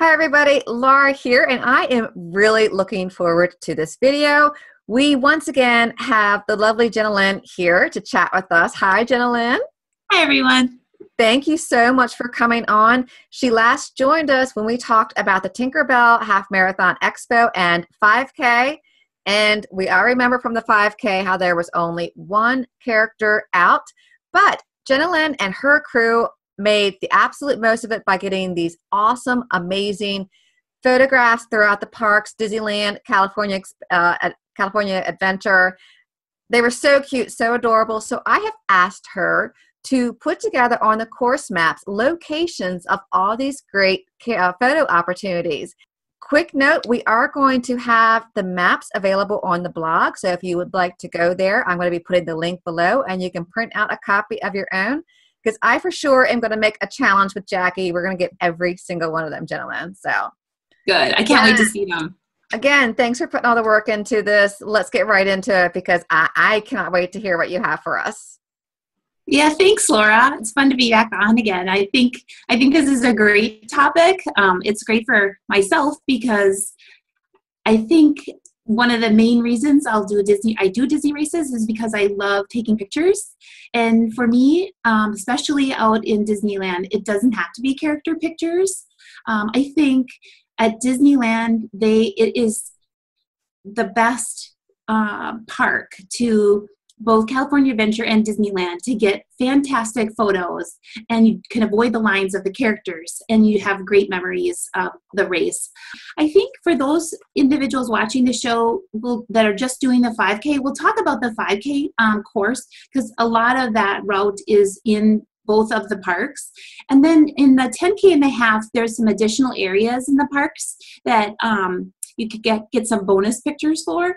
Hi everybody, Laura here, and I am really looking forward to this video. We once again have the lovely Jennalyn here to chat with us. Hi Jennalyn. Hi everyone. Thank you so much for coming on. She last joined us when we talked about the Tinkerbell Half Marathon Expo and 5K. And we all remember from the 5K how there was only one character out. But Jennalyn and her crew made the absolute most of it by getting these awesome, amazing photographs throughout the parks, Disneyland, California, uh, California Adventure. They were so cute, so adorable. So I have asked her to put together on the course maps locations of all these great uh, photo opportunities. Quick note, we are going to have the maps available on the blog. So if you would like to go there, I'm going to be putting the link below and you can print out a copy of your own because I for sure am going to make a challenge with Jackie. We're going to get every single one of them, Jennalyn. So good. I can't wait to see them. Again, thanks for putting all the work into this. Let's get right into it because I, I cannot wait to hear what you have for us. Yeah, thanks, Laura. It's fun to be back on again. I think I think this is a great topic. Um, it's great for myself because I think one of the main reasons I'll do Disney, I do Disney races is because I love taking pictures. And for me, um, especially out in Disneyland, it doesn't have to be character pictures. Um, I think at Disneyland, they it is the best uh, park to both California Adventure and Disneyland to get fantastic photos and you can avoid the lines of the characters and you have great memories of the race. I think for those individuals watching the show will, that are just doing the 5K, we'll talk about the 5K um, course because a lot of that route is in both of the parks. And then in the 10K and a half, there's some additional areas in the parks that um, you could get, get some bonus pictures for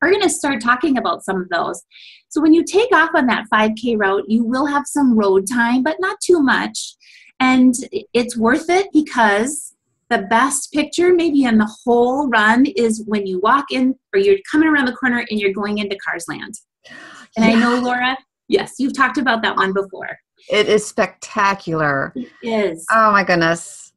we're going to start talking about some of those. So when you take off on that 5K route, you will have some road time, but not too much. And it's worth it because the best picture, maybe in the whole run, is when you walk in or you're coming around the corner and you're going into Cars Land. And yeah. I know, Laura, yes, you've talked about that one before. It is spectacular. It is. Oh my goodness.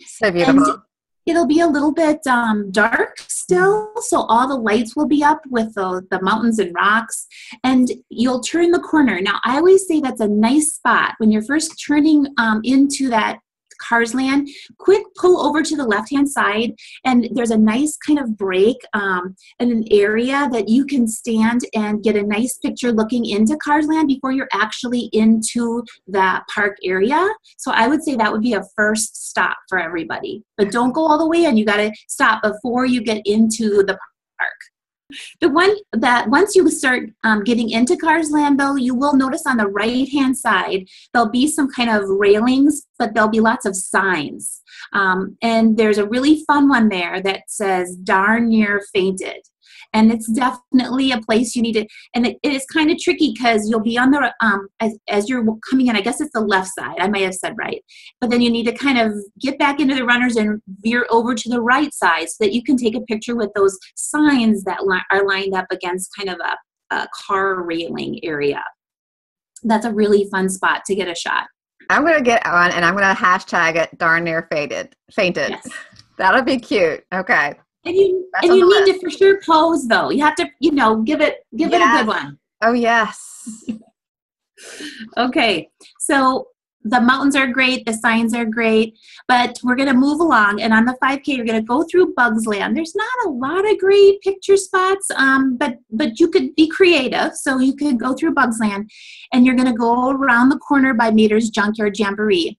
So beautiful. And It'll be a little bit um, dark still, so all the lights will be up with the, the mountains and rocks, and you'll turn the corner. Now, I always say that's a nice spot when you're first turning um, into that Cars Land, quick pull over to the left hand side, and there's a nice kind of break um, and an area that you can stand and get a nice picture looking into Cars Land before you're actually into that park area. So I would say that would be a first stop for everybody. But don't go all the way in, you got to stop before you get into the. The one that once you start um, getting into Cars though, you will notice on the right hand side there'll be some kind of railings, but there'll be lots of signs. Um, and there's a really fun one there that says "Darn near fainted." And it's definitely a place you need to and it, it is kind of tricky because you'll be on the um as, as you're coming in i guess it's the left side i may have said right but then you need to kind of get back into the runners and veer over to the right side so that you can take a picture with those signs that li- are lined up against kind of a, a car railing area. That's a really fun spot to get a shot. I'm going to get on and i'm going to hashtag it darn near faded fainted. Yes. that'll be cute. Okay and you That's and you need list. to for sure pose though. You have to, you know, give it give yes. it a good one. Oh yes. okay. So the mountains are great, the signs are great, but we're going to move along. And on the 5K, you're going to go through Bugs Land. There's not a lot of great picture spots, um, but but you could be creative. So you could go through Bugs Land, and you're going to go around the corner by Mater's Junkyard Jamboree.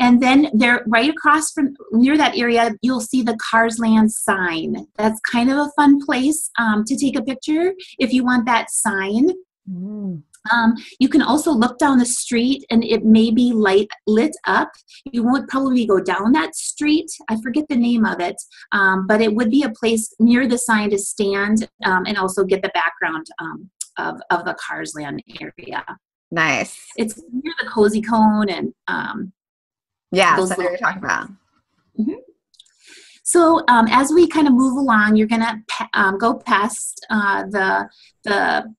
And then there, right across from near that area, you'll see the Cars Land sign. That's kind of a fun place um, to take a picture if you want that sign. Mm. Um, you can also look down the street and it may be light lit up. You won't probably go down that street. I forget the name of it, um, but it would be a place near the sign to stand um, and also get the background um, of, of the Cars Land area. Nice. It's near the Cozy Cone and um, yeah, those you're talking about. Mm-hmm. So um, as we kind of move along, you're gonna um, go past uh, the the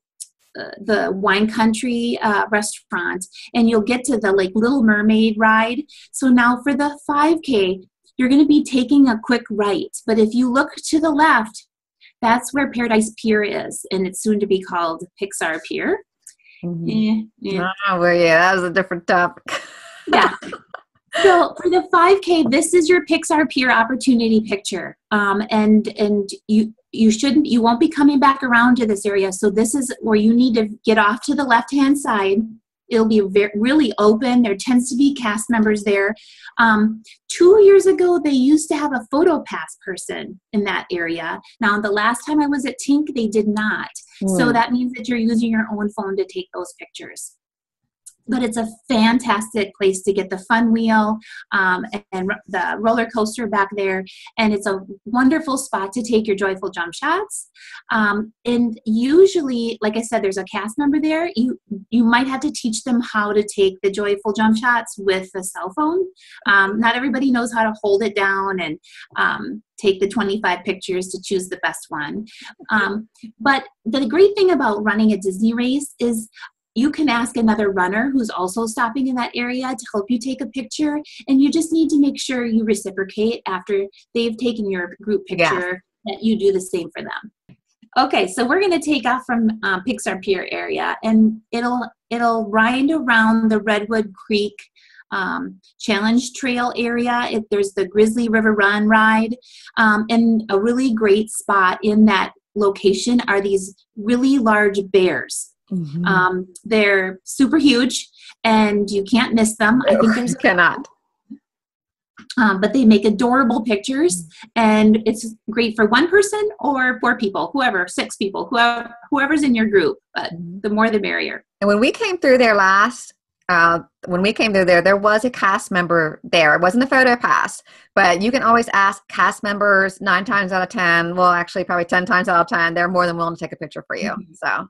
uh, the wine country uh, restaurant and you'll get to the like little mermaid ride so now for the 5k you're going to be taking a quick right. But if you look to the left, that's where Paradise Pier is, and it's soon to be called Pixar Pier. Mm-hmm. Oh, well, yeah, that was a different topic. yeah. So for the 5K, this is your Pixar Pier opportunity picture, um, and and you you shouldn't you won't be coming back around to this area. So this is where you need to get off to the left hand side it'll be very, really open. There tends to be cast members there. Um, two years ago, they used to have a photo pass person in that area. Now, the last time I was at Tink, they did not. Mm. So hmm. that means that you're using your own phone to take those pictures but it's a fantastic place to get the fun wheel um, and the roller coaster back there. And it's a wonderful spot to take your joyful jump shots. Um, and usually like i said there's a cast member there. You you might have to teach them how to take the joyful jump shots with a cell phone. Um, not everybody knows how to hold it down and um, take the 25 pictures to choose the best one. Um, but the great thing about running a Disney race is you can ask another runner who's also stopping in that area to help you take a picture and you just need to make sure you reciprocate after they've taken your group picture yeah. that you do the same for them. Okay so we're going to take off from um, pixar pier area and it'll it'll wind around the redwood creek um, challenge trail area. It, there's the grizzly river run ride. Um, and a really great spot in that location are these really large bears Mm-hmm. Um, they're super huge, and you can't miss them. I think there's cannot. Um, but they make adorable pictures, and it's great for one person or four people, whoever, six people, whoever, whoever's in your group. But mm-hmm. the more, the merrier. And when we came through there last, uh, when we came through there, there was a cast member there. It wasn't a photo pass, but you can always ask cast members nine times out of 10, well, actually, probably 10 times out of 10, they're more than willing to take a picture for you. Mm-hmm. So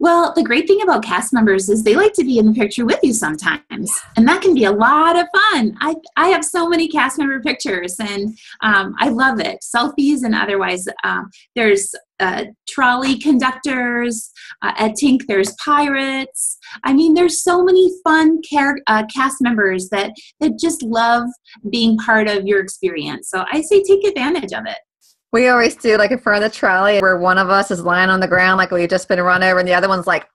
well, the great thing about cast members is they like to be in the picture with you sometimes, and that can be a lot of fun. I, I have so many cast member pictures, and um, I love it. Selfies and otherwise. Um, there's uh, trolley conductors. Uh, at Tink, there's pirates. I mean, there's so many fun uh, cast members that that just love being part of your experience. So I say take advantage of it. We always do like in front of the trolley where one of us is lying on the ground like we've just been run over and the other one's like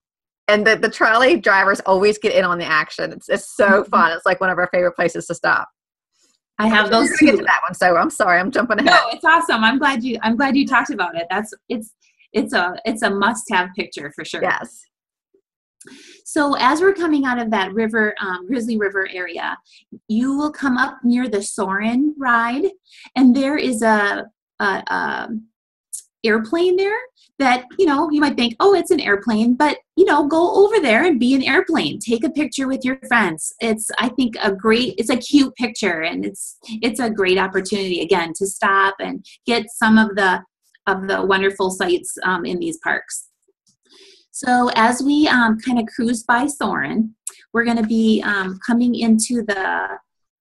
and the, the trolley drivers always get in on the action. It's it's so mm-hmm. fun. It's like one of our favorite places to stop. I have those get to that one, so I'm sorry, I'm jumping ahead. No, it's awesome. I'm glad you I'm glad you talked about it. That's it's it's a it's a must have picture for sure. Yes. So as we're coming out of that river, um, Grizzly River area, you will come up near the Soarin' ride, and there is a uh, airplane there that you know you might think oh it's an airplane but you know go over there and be an airplane. Take a picture with your friends. It's i think a great it's a cute picture and it's it's a great opportunity again to stop and get some of the of the wonderful sights um, in these parks. So as we um, kind of cruise by Soarin', we're going to be um, coming into the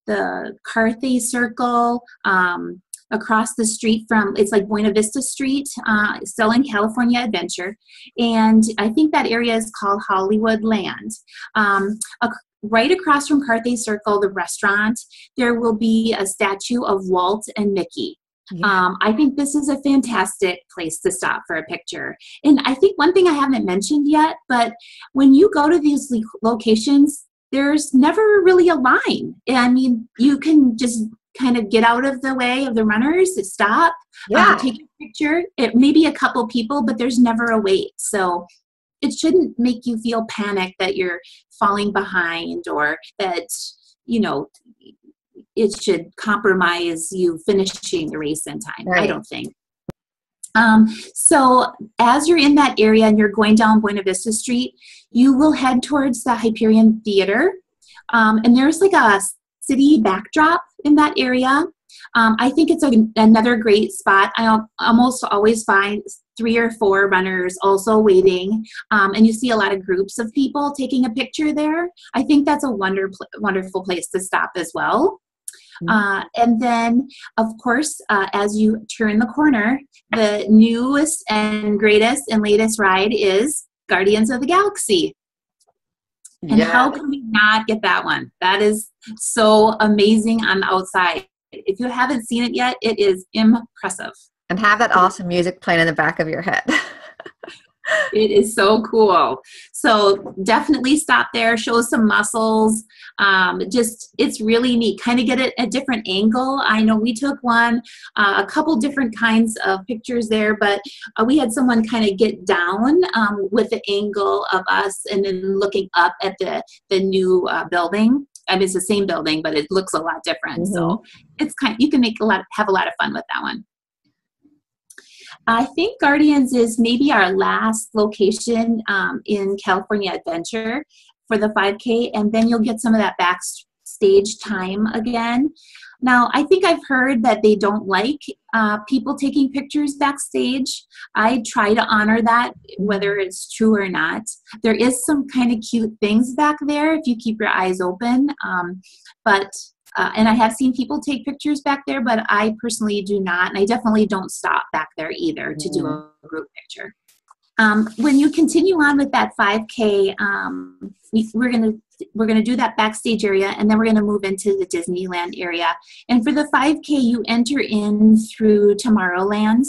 the Carthay Circle, um, across the street from it's like Buena Vista Street, uh, still in California Adventure, and I think that area is called Hollywood Land. Um, a, right across from Carthay Circle, the restaurant, there will be a statue of Walt and Mickey. Yeah. Um, I think this is a fantastic place to stop for a picture. And I think one thing I haven't mentioned yet, but when you go to these locations, there's never really a line. I mean, you can just kind of get out of the way of the runners, stop, uh, yeah. take a picture. It may be a couple people, but there's never a wait. So it shouldn't make you feel panicked that you're falling behind or that, you know, it should compromise you finishing the race in time. Right. I don't think. Um, so as you're in that area and you're going down Buena Vista Street, you will head towards the Hyperion Theater. Um, and there's like a city backdrop in that area. Um, I think it's a, another great spot. I almost always find three or four runners also waiting, um, and you see a lot of groups of people taking a picture there. I think that's a wonder, wonderful place to stop as well. Mm-hmm. Uh, and then, of course, uh, as you turn the corner, the newest and greatest and latest ride is Guardians of the Galaxy. And Yeah. how can we not get that one? That is so amazing on the outside. If you haven't seen it yet, it is impressive. And have that awesome music playing in the back of your head. It is so cool. So definitely stop there, show some muscles. Um, just it's really neat. Kind of get it a different angle. I know we took one, uh, a couple different kinds of pictures there, but uh, we had someone kind of get down um, with the angle of us and then looking up at the the new uh, building. I mean, it's the same building, but it looks a lot different. So it's kind. You can make a lot, have a lot of fun with that one. I think Guardians is maybe our last location um, in California Adventure for the 5K, and then you'll get some of that backstage time again. Now, I think I've heard that they don't like uh, people taking pictures backstage. I try to honor that, whether it's true or not. There is some kind of cute things back there if you keep your eyes open, um, but uh, and I have seen people take pictures back there, but I personally do not, and I definitely don't stop back there either to do a group picture. Um, when you continue on with that 5K, um, we, we're gonna we're gonna do that backstage area, and then we're gonna move into the Disneyland area. And for the 5K, you enter in through Tomorrowland.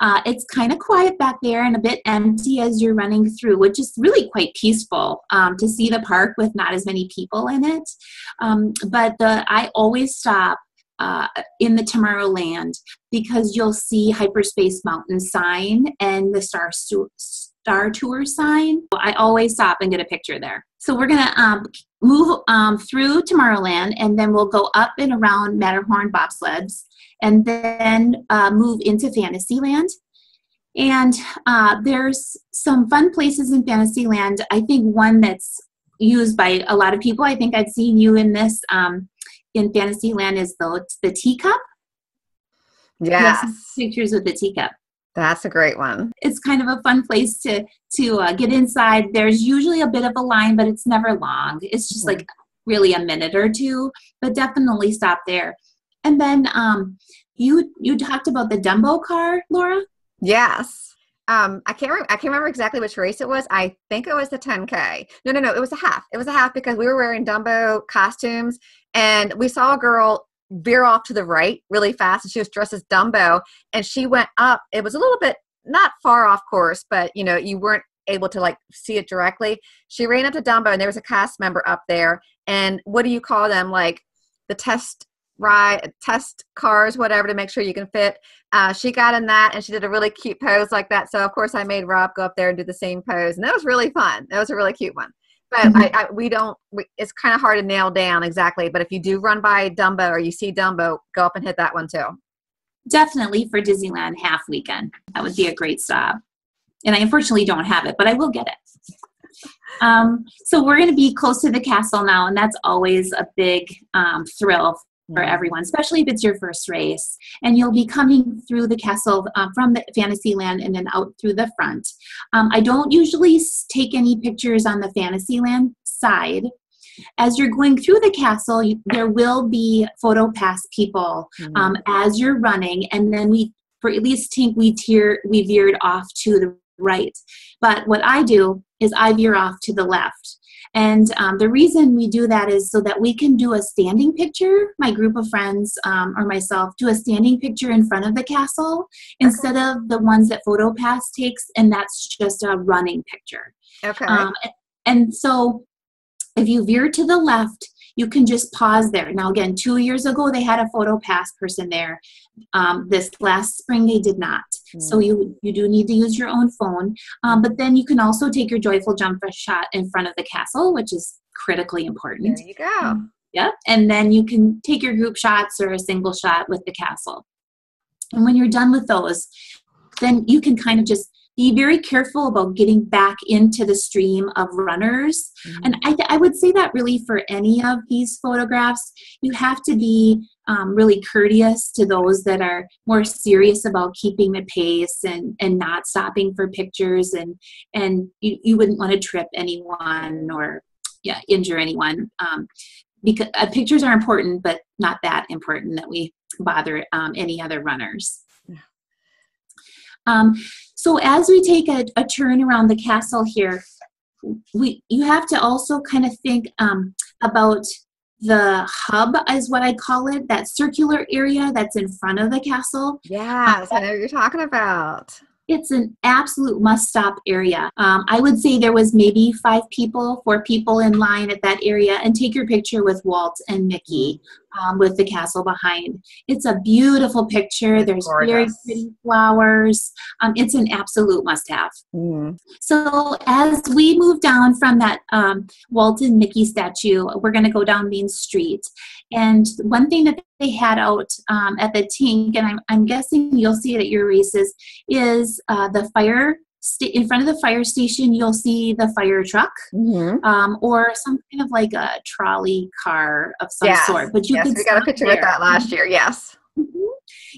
Uh, it's kind of quiet back there and a bit empty as you're running through, which is really quite peaceful um, to see the park with not as many people in it. Um, but the I always stop uh, in the Tomorrowland because you'll see Hyperspace Mountain sign and the Star Star Tour sign. I always stop and get a picture there. So we're gonna um, move um, through Tomorrowland and then we'll go up and around Matterhorn bobsleds and then uh, move into Fantasyland. And uh, there's some fun places in Fantasyland. I think one that's used by a lot of people. I think I've seen you in this um, in Fantasyland is the the teacup. You have some yes. pictures with the teacup. That's a great one. It's kind of a fun place to to uh, get inside. There's usually a bit of a line, but it's never long. It's just like really a minute or two, but definitely stop there. And then um, you you talked about the Dumbo car, Laura. Yes. Um, I can't. Re- I can't remember exactly which race it was. I think it was the 10k. No, no, no. It was a half. It was a half because we were wearing Dumbo costumes, and we saw a girl veer off to the right really fast, and she was dressed as Dumbo, and she went up. It was a little bit not far off course, but you know you weren't able to like see it directly. She ran up to Dumbo, and there was a cast member up there. And what do you call them? Like the test ride, test cars, whatever, to make sure you can fit. Uh, she got in that and she did a really cute pose like that. So of course I made Rob go up there and do the same pose, and that was really fun. That was a really cute one. But Mhm. I, I, we don't. We, it's kind of hard to nail down exactly. But if you do run by Dumbo or you see Dumbo, go up and hit that one too. Definitely for Disneyland half weekend. That would be a great stop. And I unfortunately don't have it, but I will get it. Um, so we're going to be close to the castle now, and that's always a big um, thrill for everyone, especially if it's your first race. And you'll be coming through the castle um, from the Fantasyland and then out through the front. Um, I don't usually take any pictures on the Fantasyland side. As you're going through the castle, you, there will be photo pass people um, as you're running, and then we, for at least Tink, we tear, we veered off to the right. But what I do is I veer off to the left. And um, the reason we do that is so that we can do a standing picture, my group of friends um, or myself, do a standing picture in front of the castle instead of the ones that PhotoPass takes, and that's just a running picture. okay. Um, and so if you veer to the left, you can just pause there. Now, again, two years ago, they had a photo pass person there. Um, this last spring, they did not. So you, you do need to use your own phone. Um, but then you can also take your joyful jump shot in front of the castle, which is critically important. there you go. Yep. And then you can take your group shots or a single shot with the castle. And when you're done with those, then you can kind of just be very careful about getting back into the stream of runners. And I, th- I would say that really for any of these photographs, you have to be um, really courteous to those that are more serious about keeping the pace and, and not stopping for pictures. And, and you, you wouldn't want to trip anyone or yeah, injure anyone. Um, because uh, pictures are important, but not that important that we bother um, any other runners. Um, so as we take a, a turn around the castle here, we you have to also kind of think um, about the hub is what I call it, that circular area that's in front of the castle. Yes, I know what you're talking about it's an absolute must stop area. Um, I would say there was maybe five people, four people in line at that area, and take your picture with Walt and Mickey um, with the castle behind. It's a beautiful picture. There's Gorgeous. very pretty flowers. Um, it's an absolute must have. Mm. So as we move down from that um, Walt and Mickey statue, we're going to go down Main Street. And one thing that they had out um, at the Tink, and I'm, I'm guessing you'll see it at your races, is uh, the fire st- in front of the fire station, you'll see the fire truck mm-hmm. um, or some kind of like a trolley car of some yes. sort. But you yes, we got a picture there. with that last year. Yes. Mm-hmm.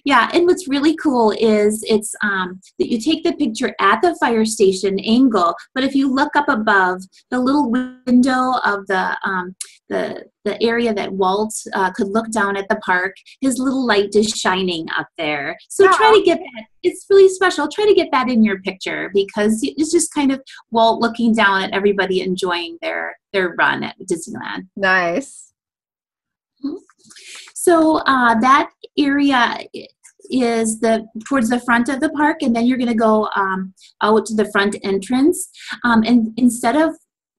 Yeah, and what's really cool is it's um, that you take the picture at the fire station angle, but if you look up above, the little window of the um, the the area that Walt uh, could look down at the park, his little light is shining up there. So try to get that. It's really special. Try to get that in your picture because it's just kind of Walt looking down at everybody enjoying their their run at Disneyland. Nice. Mm-hmm. So uh, that area is the towards the front of the park, and then you're going to go um, out to the front entrance. Um, and instead of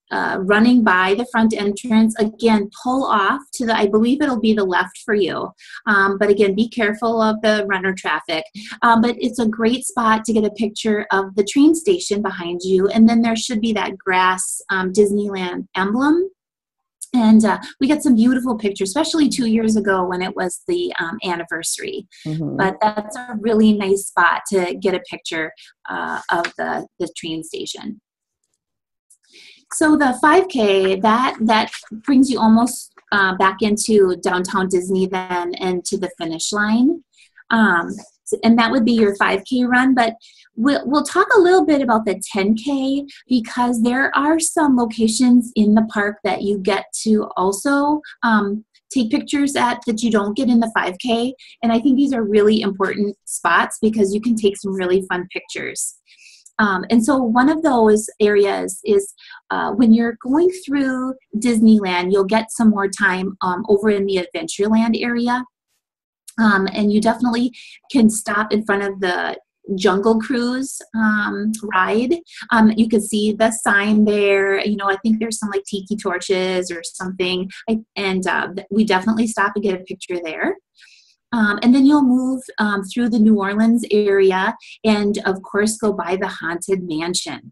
uh, running by the front entrance, again, pull off to the, I believe it'll be the left for you. Um, but again, be careful of the runner traffic. Um, but it's a great spot to get a picture of the train station behind you. And then there should be that grass um, Disneyland emblem and uh, we got some beautiful pictures especially two years ago when it was the um, anniversary mm-hmm. but that's a really nice spot to get a picture uh, of the, the train station so the 5k that that brings you almost uh, back into downtown disney then and to the finish line um, and that would be your 5K run. But we'll, we'll talk a little bit about the 10K because there are some locations in the park that you get to also um, take pictures at that you don't get in the 5K. And I think these are really important spots because you can take some really fun pictures. Um, and so one of those areas is uh, when you're going through Disneyland, you'll get some more time um, over in the Adventureland area. Um, and you definitely can stop in front of the Jungle Cruise um, ride. Um, you can see the sign there. You know, I think there's some like tiki torches or something. I, and uh, we definitely stop and get a picture there. Um, and then you'll move um, through the New Orleans area and, of course, go by the Haunted Mansion.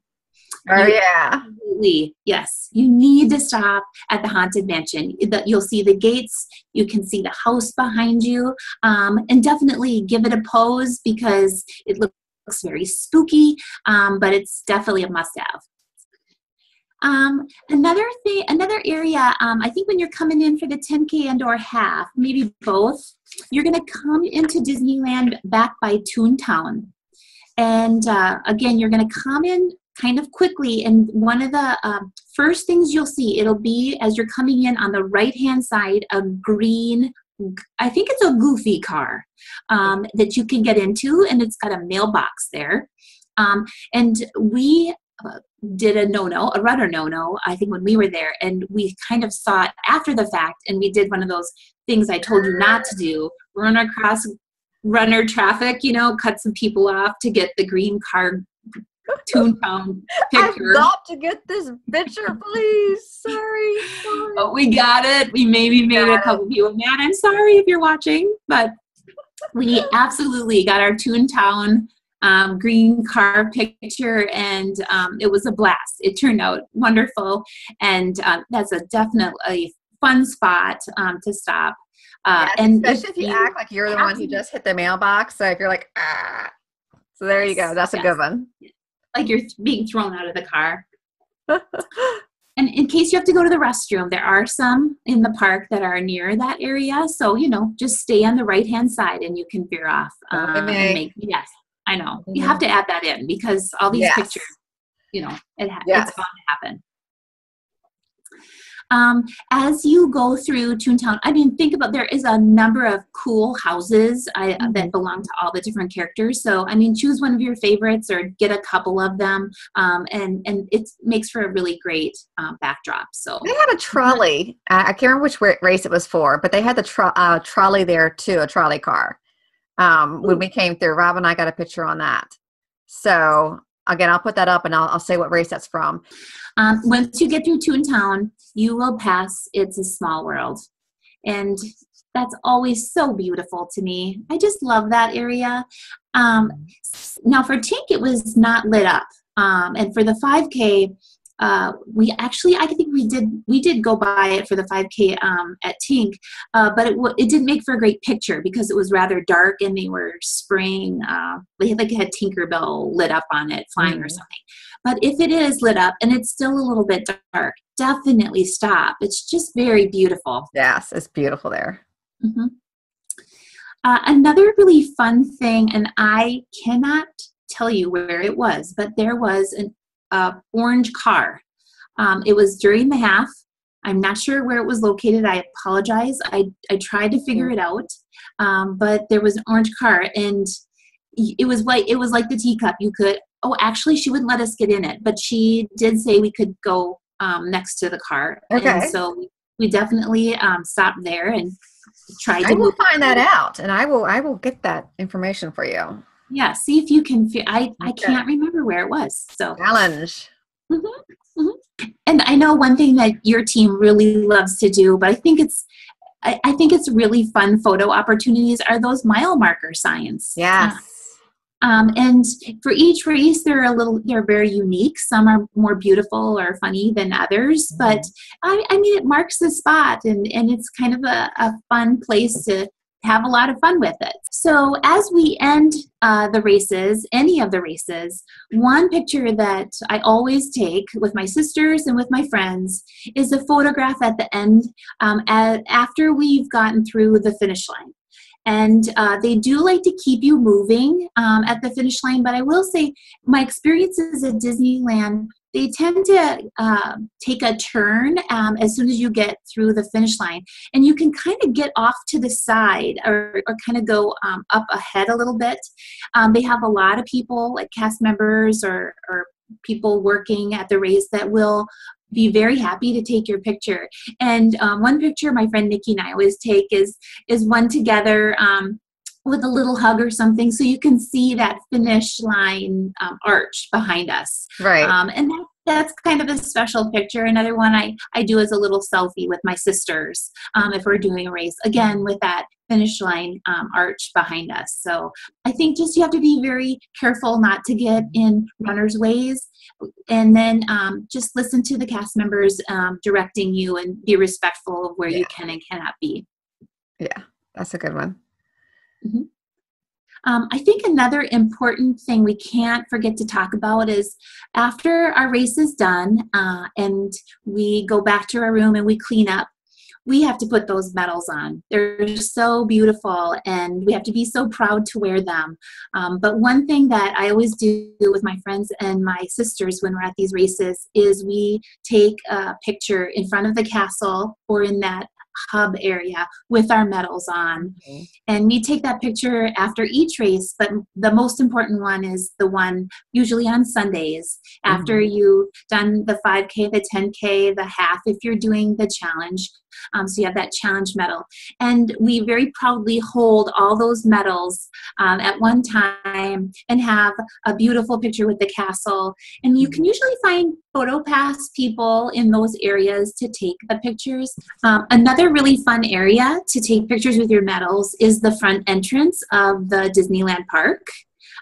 Oh yeah. Absolutely. Yes. You need to stop at the haunted mansion. You'll see the gates. You can see the house behind you, um, and definitely give it a pose because it looks very spooky. Um, but it's definitely a must-have. Um, another thing, another area, um, I think when you're coming in for the 10K and or half, maybe both, you're going to come into Disneyland back by Toontown. And uh, again, you're going to come in kind of quickly and one of the um, first things you'll see it'll be as you're coming in on the right hand side a green i think it's a goofy car um, that you can get into and it's got a mailbox there. Um, and we uh, did a no-no a runner no-no i think when we were there and we kind of saw it after the fact and we did one of those things i told you not to do run across runner traffic you know cut some people off to get the green car Toontown picture. I've got to get this picture, please. Sorry, sorry. But we got it. We maybe made a couple people mad. I'm sorry if you're watching, but we absolutely got our Toontown um, green car picture, and um, it was a blast. It turned out wonderful, and um, that's a definitely fun spot um, to stop. Uh, yes, and especially if, if you, act like you're the one who just hit the mailbox. So if you're like, ah, so there you go. That's a good one like you're being thrown out of the car. and in case you have to go to the restroom, there are some in the park that are near that area. So, you know, just stay on the right hand side and you can veer off. Um, make, yes, I know. Mm-hmm. You have to add that in because all these yes. pictures, you know, it ha- yes. it's bound to happen. Um, as you go through Toontown, I mean, think about there is a number of cool houses I, mm-hmm. that belong to all the different characters. So, I mean, choose one of your favorites or get a couple of them, um, and and it makes for a really great um, backdrop. So they had a trolley. I can't remember which race it was for, but they had the tro- uh, trolley there too, a trolley car. Um, when we came through, Rob and I got a picture on that. So again, I'll put that up and I'll, I'll say what race that's from. Um, once you get through Toontown, you will pass It's a Small World. And that's always so beautiful to me. I just love that area. Um, now, for Tink, it was not lit up. Um, and for the 5K, uh, we actually I think we did we did go by it for the 5K um, at Tink, uh, but it it didn't make for a great picture because it was rather dark and they were spraying uh, they had like had Tinkerbell lit up on it flying mm-hmm. or something. But if it is lit up and it's still a little bit dark, definitely stop. It's just very beautiful. Yes, it's beautiful there. Mm-hmm. Uh, another really fun thing, and I cannot tell you where it was, but there was an uh, orange car. Um, it was during the half. I'm not sure where it was located. I apologize. I, I tried to figure it out, um, but there was an orange car, and it was like it was like the teacup. You could. Oh, actually, she wouldn't let us get in it, but she did say we could go um, next to the car. Okay. And so we definitely um, stopped there and tried to. I will find that out, and I will. I will get that information for you yeah see if you can fi- i i can't remember where it was so challenge mm-hmm, mm-hmm. and i know one thing that your team really loves to do but i think it's I, I think it's really fun photo opportunities are those mile marker signs yes um, and for each race, they're a little, they're very unique. Some are more beautiful or funny than others, mm-hmm. but I, I mean, it marks the spot and, and it's kind of a, a fun place to have a lot of fun with it. So, as we end uh, the races, any of the races, one picture that I always take with my sisters and with my friends is a photograph at the end um, at, after we've gotten through the finish line. And uh, they do like to keep you moving um, at the finish line, but I will say my experiences at Disneyland they tend to uh, take a turn um, as soon as you get through the finish line. And you can kind of get off to the side or, or kind of go um, up ahead a little bit. Um, they have a lot of people, like cast members or, or people working at the race, that will be very happy to take your picture. And um, one picture my friend Nikki and I always take is is one together um, with a little hug or something so you can see that finish line um, arch behind us. Right. Um, and that, that's kind of a special picture. Another one i, I do as a little selfie with my sisters um, if we're doing a race again with that finish line um, arch behind us. So i think just you have to be very careful not to get in runners ways. And then um, just listen to the cast members um, directing you and be respectful of where yeah. you can and cannot be. Yeah that's a good one Mm-hmm. Um, I think another important thing we can't forget to talk about is after our race is done uh, and we go back to our room and we clean up, we have to put those medals on. They're so beautiful and we have to be so proud to wear them. Um, but one thing that I always do with my friends and my sisters when we're at these races is we take a picture in front of the castle or in that hub area with our medals on. Okay. And we take that picture after each race, but the most important one is the one usually on Sundays after mm-hmm. you've done the 5K, the 10K, the half, if you're doing the challenge. Um, so you have that challenge medal. And we very proudly hold all those medals um, at one time and have a beautiful picture with the castle. And you can usually find PhotoPass people in those areas to take the pictures. Um, another really fun area to take pictures with your medals is the front entrance of the Disneyland Park.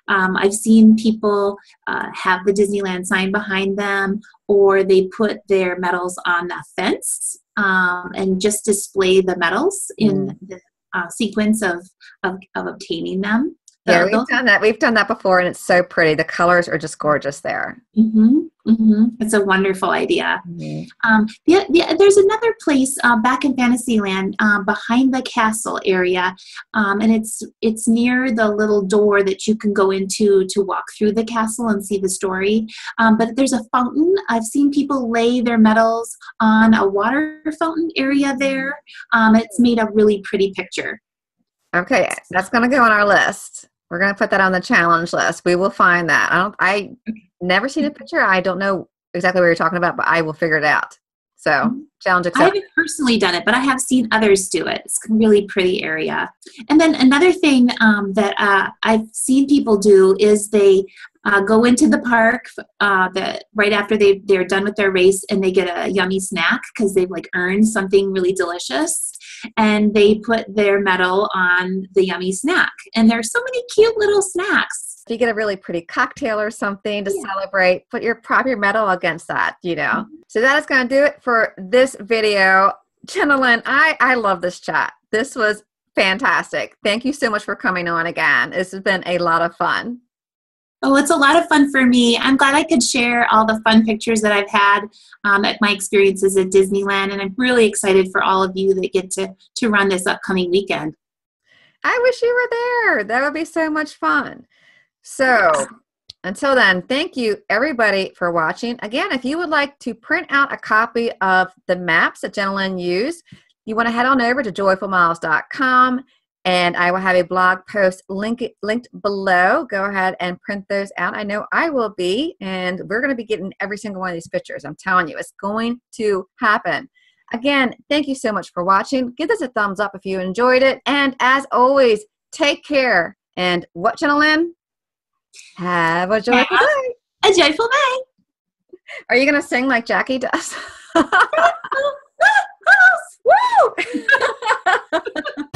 Um, I've seen people uh, have the Disneyland sign behind them, or they put their medals on the fence um, and just display the medals in mm. the uh, sequence of, of, of, obtaining them. Yeah, we've done that. We've done that before, and it's so pretty. The colors are just gorgeous there. Mm-hmm, mm-hmm. It's a wonderful idea. Mm-hmm. Um, the, the, there's another place uh, back in Fantasyland uh, behind the castle area, um, and it's it's near the little door that you can go into to walk through the castle and see the story. Um, but there's a fountain. I've seen people lay their medals on a water fountain area there. Um, it's made a really pretty picture. Okay, that's going to go on our list. We're going to put that on the challenge list. We will find that. I don't. I never seen a picture. I don't know exactly what you're talking about, but I will figure it out. So mm-hmm. challenge accepted. I haven't personally done it, but I have seen others do it. It's a really pretty area. And then another thing um, that uh, I've seen people do is they uh, go into the park uh, that right after they they're done with their race and they get a yummy snack because they've like earned something really delicious and they put their medal on the yummy snack and there's so many cute little snacks if you get a really pretty cocktail or something to yeah. celebrate put your prop your medal against that you know mm-hmm. so that is going to do it for this video Jenna I, I love this chat. This was fantastic. Thank you so much for coming on again. This has been a lot of fun. Oh, it's a lot of fun for me. I'm glad I could share all the fun pictures that I've had um, at my experiences at Disneyland, and I'm really excited for all of you that get to to run this upcoming weekend. I wish you were there. That would be so much fun. So, until then, thank you everybody for watching. Again, if you would like to print out a copy of the maps that Lynn used, you want to head on over to joyfulmiles.com and I will have a blog post link, linked below. Go ahead and print those out. I know I will be, and we're going to be getting every single one of these pictures. I'm telling you, it's going to happen. Again, thank you so much for watching. Give this a thumbs up if you enjoyed it. And as always, take care. And what, Jenna? Have a joyful have day. A joyful day. Are you going to sing like Jackie does? Woo!